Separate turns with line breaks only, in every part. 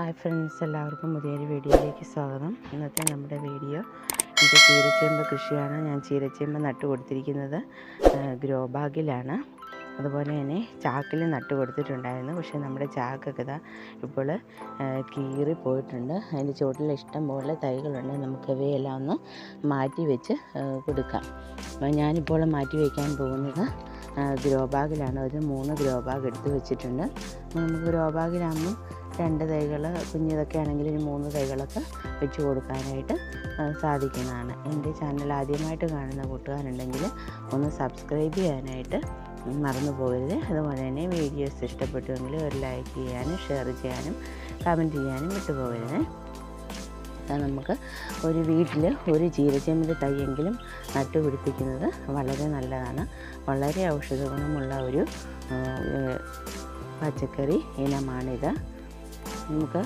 Hi friends എല്ലാവർക്കും പുതിയൊരു വീഡിയോയിലേക്ക് സ്വാഗതം. ഇന്നത്തെ നമ്മുടെ വീഡിയോ ഇത് ചീരച്ചേമ്പ് കൃഷിയാണ്. ഞാൻ ചീരച്ചേമ്പ് നട്ടു കൊടുത്തിരിക്കുന്നത് ഗ്രോ ബാഗിലാണ് അതുപോലെ തന്നെ ചാക്കിൽ നട്ടു കൊടുത്തിട്ടുണ്ടായിരുന്നു. പക്ഷേ നമ്മുടെ ചാക്കൊക്കെ ഇതാ ഇപ്പോൾ കീറി പോയിട്ടുണ്ട്. അതിന്റെ ചുവട്ടിൽ ഇഷ്ടം പോലെ തൈകളുണ്ട്. നമുക്ക് ഇവയെല്ലാം ഒന്ന് മാറ്റി വെച്ച് കൊടുക്കാം. അപ്പോൾ ഞാനിപ്പോൾ മാറ്റി വയ്ക്കാൻ പോകുന്നത് ഗ്രോ ബാഗിലാണ് ഒരു മൂന്ന് ഗ്രോ ബാഗ് എടുത്ത് വെച്ചിട്ടുണ്ട്. നമുക്ക് ഗ്രോ ബാഗിലാകുമ്പം രണ്ട് തൈകൾ കുഞ്ഞിതൊക്കെ ആണെങ്കിൽ ഒരു മൂന്ന് തൈകളൊക്കെ വെച്ച് കൊടുക്കാനായിട്ട് സാധിക്കുന്നതാണ്. എന്റെ ചാനൽ ആദ്യമായിട്ട് കാണുന്ന കൂട്ടുകാരുണ്ടെങ്കിൽ ഒന്ന് സബ്സ്ക്രൈബ് ചെയ്യാനായിട്ട് മറന്നു പോകരുത്. അതുപോലെ തന്നെ വീഡിയോസ് ഇഷ്ടപ്പെട്ടുവെങ്കിൽ ഒരു ലൈക്ക് ചെയ്യാനും ഷെയർ ചെയ്യാനും കമന്റ് ചെയ്യാനും വിട്ടുപോകരുത്. നമുക്ക് ഒരു വീട്ടിൽ ഒരു ചീരച്ചെമ്പിന്റെ തൈയെങ്കിലും നട്ടുപിടിപ്പിക്കുന്നത് വളരെ നല്ലതാണ്. വളരെ ഔഷധ ഗുണമുള്ള ഒരു പച്ചക്കറി ഇനമാണിത്. നമുക്ക്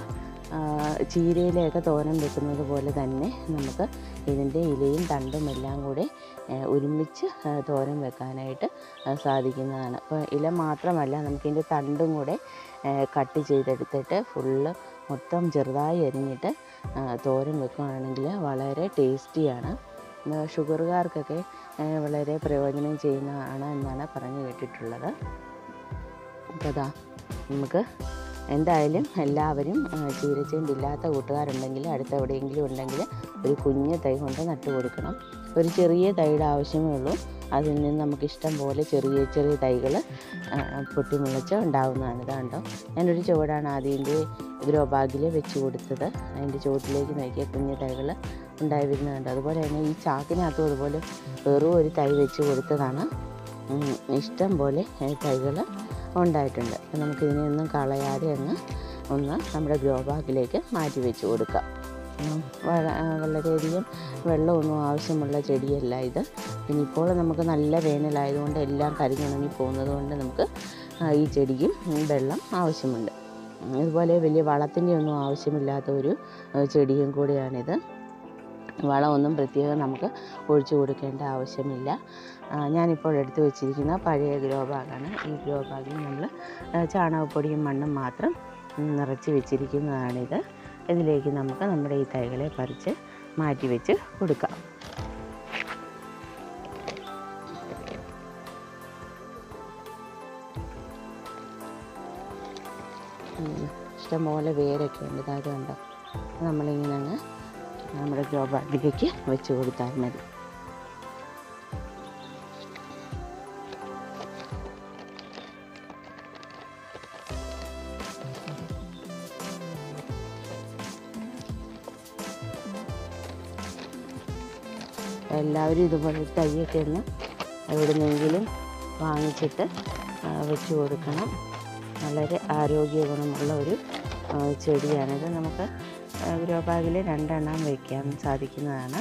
ചീരയിലൊക്കെ തോരൻ വെക്കുന്നത് പോലെ തന്നെ നമുക്ക് ഇതിന്റെ ഇലയും തണ്ടും എല്ലാം കൂടെ ഒരുമിച്ച് തോരൻ വെക്കാനായിട്ട് സാധിക്കുന്നതാണ്. അപ്പോൾ ഇല മാത്രമല്ല നമുക്കിതിന്റെ തണ്ടും കൂടെ കട്ട് ചെയ്തെടുത്തിട്ട് ഫുള്ള് മൊത്തം ചെറുതായി അരിഞ്ഞിട്ട് തോരൻ വെക്കുകയാണെങ്കിൽ വളരെ ടേസ്റ്റിയാണ്. ഷുഗറുകാർക്കൊക്കെ വളരെ പ്രയോജനം ചെയ്യുന്നതാണ് എന്നാണ് പറഞ്ഞു കേട്ടിട്ടുള്ളത്. അപ്പോൾ അതാ നമുക്ക് എന്തായാലും എല്ലാവരും ചീരച്ചേമ്പ് ഇല്ലാത്ത കൂട്ടുകാരുണ്ടെങ്കിൽ അടുത്ത് എവിടെയെങ്കിലും ഉണ്ടെങ്കിൽ ഒരു കുഞ്ഞ് തൈ കൊണ്ട് നട്ടു കൊടുക്കണം. ഒരു ചെറിയ തൈയുടെ ആവശ്യമേ ഉള്ളൂ. അതിൽ നിന്ന് നമുക്ക് ഇഷ്ടം പോലെ ചെറിയ ചെറിയ തൈകൾ പൊട്ടിമുളച്ച് ഉണ്ടാകുന്നതാണ് ഇതാണ്ടോ ഞാനൊരു ചുവടാണ് ആദ്യന്റെ ഗ്രോ ബാഗിൽ വെച്ച് കൊടുത്തത്. അതിന്റെ ചുവട്ടിലേക്ക് നോക്കിയ കുഞ്ഞു തൈകൾ ഉണ്ടായി വരുന്നുണ്ട് അതുപോലെ തന്നെ ഈ ചാക്കിനകത്തും അതുപോലെ വെറും ഒരു തൈ വെച്ച് കൊടുത്തതാണ്. ഇഷ്ടം പോലെ തൈകൾ ഉണ്ടായിട്ടുണ്ട്. അപ്പം നമുക്കിതിനെ ഒന്നും കളയാതെ അങ്ങ് ഒന്ന് നമ്മുടെ ഗ്രോ ബാഗിലേക്ക് മാറ്റി വെച്ച് കൊടുക്കാം. വളരെയധികം വെള്ളമൊന്നും ആവശ്യമുള്ള ചെടിയല്ല ഇത്. പിന്നെ ഇപ്പോൾ നമുക്ക് നല്ല വേനലായതുകൊണ്ട് എല്ലാം കരിഞ്ഞുണങ്ങി പോകുന്നത് കൊണ്ട് നമുക്ക് ഈ ചെടിക്കും വെള്ളം ആവശ്യമുണ്ട്. അതുപോലെ വലിയ വളത്തിന്റെ ഒന്നും ആവശ്യമില്ലാത്ത ഒരു ചെടിയും കൂടിയാണിത്. വളമൊന്നും പ്രത്യേകം നമുക്ക് ഒഴിച്ചു കൊടുക്കേണ്ട ആവശ്യമില്ല. ഞാനിപ്പോൾ എടുത്തു വെച്ചിരിക്കുന്ന പഴയ ഗ്രോ ബാഗാണ്. ഈ ഗ്രോ ബാഗിൽ നമ്മൾ ചാണകപ്പൊടിയും മണ്ണും മാത്രം നിറച്ച് വെച്ചിരിക്കുന്നതാണിത്. ഇതിലേക്ക് നമുക്ക് നമ്മുടെ ഈ തൈകളെ പറിച്ച് മാറ്റി വെച്ച് കൊടുക്കാം. ഇഷ്ടംപോലെ വേരൊക്കെ ഉണ്ട്. ഇത് കണ്ടോ നമ്മളിങ്ങനെ അങ്ങ് നമ്മുടെ ഗ്രോ ബാഗിലേക്ക് വെച്ച് കൊടുത്താൽ മതി. എല്ലാവരും ഇതുപോലെ തയ്യൊക്കെ ഒന്ന് എവിടുന്നെങ്കിലും വാങ്ങിച്ചിട്ട് വെച്ച് കൊടുക്കണം. വളരെ ആരോഗ്യ ഗുണമുള്ള ഒരു ചെടിയാണിത് നമുക്ക് ഗ്രോ ബാഗിൽ രണ്ടെണ്ണം വയ്ക്കാൻ സാധിക്കുന്നതാണ്.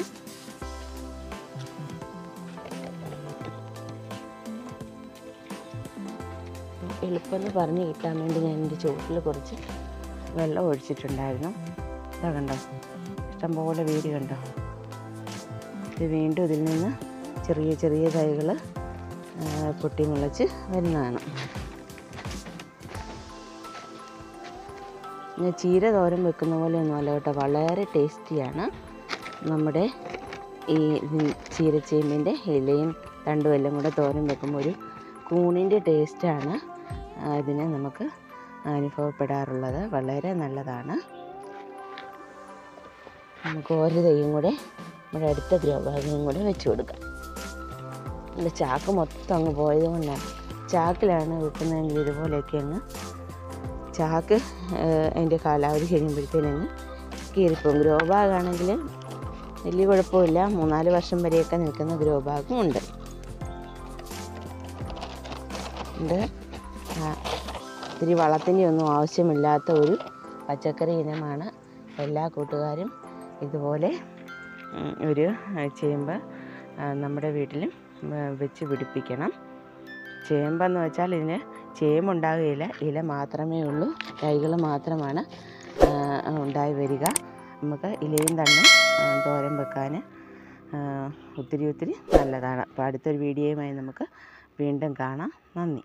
എളുപ്പമെന്ന് പറഞ്ഞ് കിട്ടാൻ വേണ്ടി ഞാൻ എന്റെ ചുവട്ടിൽ കുറച്ച് വെള്ളം ഒഴിച്ചിട്ടുണ്ടായിരുന്നു. ഇതാ കണ്ടോ? ഇഷ്ടംപോലെ വേര് കണ്ടോ? ഇത് വീണ്ടും ഇതിൽ നിന്ന് ചെറിയ ചെറിയ തൈകൾ പൊട്ടി മുളച്ച് വരുന്നതാണ്. ചീര തോരൻ വെക്കുന്ന പോലെ ഒന്നുമല്ല കേട്ടോ. വളരെ ടേസ്റ്റിയാണ് നമ്മുടെ ഈ ചീരച്ചേമ്പിന്റെ ഇലയും തണ്ടും എല്ലാം കൂടെ തോരൻ വെക്കുമ്പോൾ ഒരു കൂണിന്റെ ടേസ്റ്റാണ്. ഇതിനെ നമുക്ക് അനുഭവപ്പെടാറുള്ളത്. വളരെ നല്ലതാണ്. നമുക്ക് ഒരു തൈയും കൂടെ നമ്മുടെ അടുത്ത ഗ്രോ കൂടെ വെച്ച് കൊടുക്കാം. നമ്മുടെ ചാക്ക് മൊത്തം അങ്ങ് പോയത് കൊണ്ടാണ് ചാക്കിലാണ് വെക്കുന്നതെങ്കിൽ ഇതുപോലെയൊക്കെ അങ്ങ് ചാക്ക് അതിന്റെ കാലാവധി കഴിയുമ്പോഴത്തേനങ്ങ് കീറിപ്പോകും. ഗ്രോ ബാഗാണെങ്കിൽ വലിയ കുഴപ്പമില്ല. മൂന്നാൽ വർഷം വരെയൊക്കെ നിൽക്കുന്ന ഗ്രോ ബാഗും ഉണ്ട്. ഇത്തിരി വളത്തിന്റെ ഒന്നും ആവശ്യമില്ലാത്ത ഒരു പച്ചക്കറി ഇനമാണ് എല്ലാ കൂട്ടുകാരും ഇതുപോലെ ഒരു ചേമ്പ് നമ്മുടെ വീട്ടിലും വെച്ച് പിടിപ്പിക്കണം. ചേമ്പെന്ന് വെച്ചാൽ ഇതിന് ചേമ്പുണ്ടാകുകയില്ല. ഇല മാത്രമേ ഉള്ളൂ. തൈകൾ മാത്രമാണ് ഉണ്ടായി വരിക. നമുക്ക് ഇലയും തന്നെ തോരൻ വെക്കാൻ ഒത്തിരി ഒത്തിരി നല്ലതാണ്. അപ്പോൾ അടുത്തൊരു വീഡിയോയുമായി നമുക്ക് വീണ്ടും കാണാം. നന്ദി.